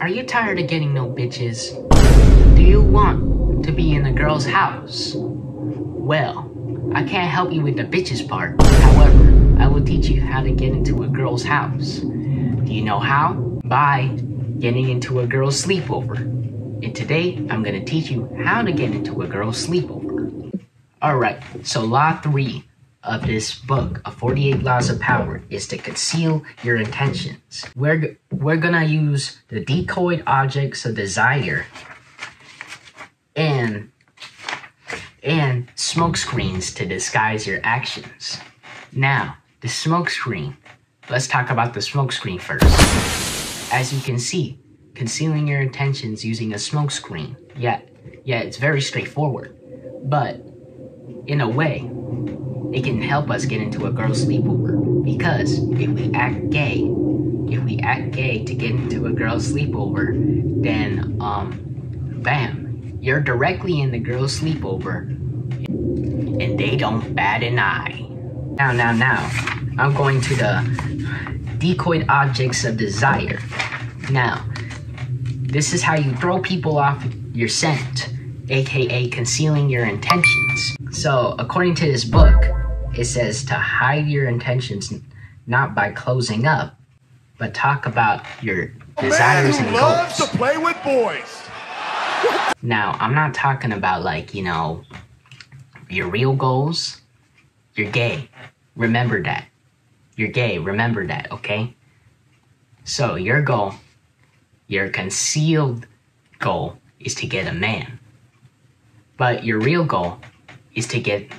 Are you tired of getting no bitches? Do you want to be in a girl's house? Well, I can't help you with the bitches part. However, I will teach you how to get into a girl's house. Do you know how? By getting into a girl's sleepover. And today, I'm gonna teach you how to get into a girl's sleepover. Alright, so law three of this book of 48 laws of power is to conceal your intentions. We're we're gonna use the decoy objects of desire and and smoke screens to disguise your actions. Now the smoke screen let's talk about the smoke screen first. As you can see concealing your intentions using a smoke screen yeah yeah it's very straightforward. But in a way it can help us get into a girl's sleepover. Because if we act gay, if we act gay to get into a girl's sleepover, then um, bam, you're directly in the girl's sleepover, and they don't bat an eye. Now, now, now, I'm going to the decoyed objects of desire. Now, this is how you throw people off your scent, aka concealing your intentions. So, according to this book, it says to hide your intentions not by closing up, but talk about your desires and goals. to play with boys. Now, I'm not talking about like, you know, your real goals. You're gay. Remember that. You're gay. Remember that, okay? So, your goal, your concealed goal is to get a man. But your real goal is to get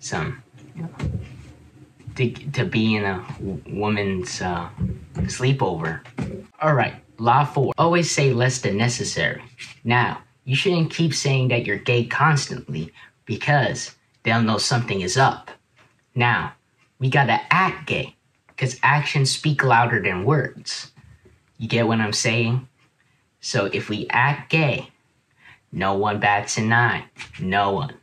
some to, to be in a woman's uh, sleepover. All right, law four. Always say less than necessary. Now, you shouldn't keep saying that you're gay constantly because they'll know something is up. Now, we gotta act gay because actions speak louder than words. You get what I'm saying? So if we act gay, no one bats an eye. No one.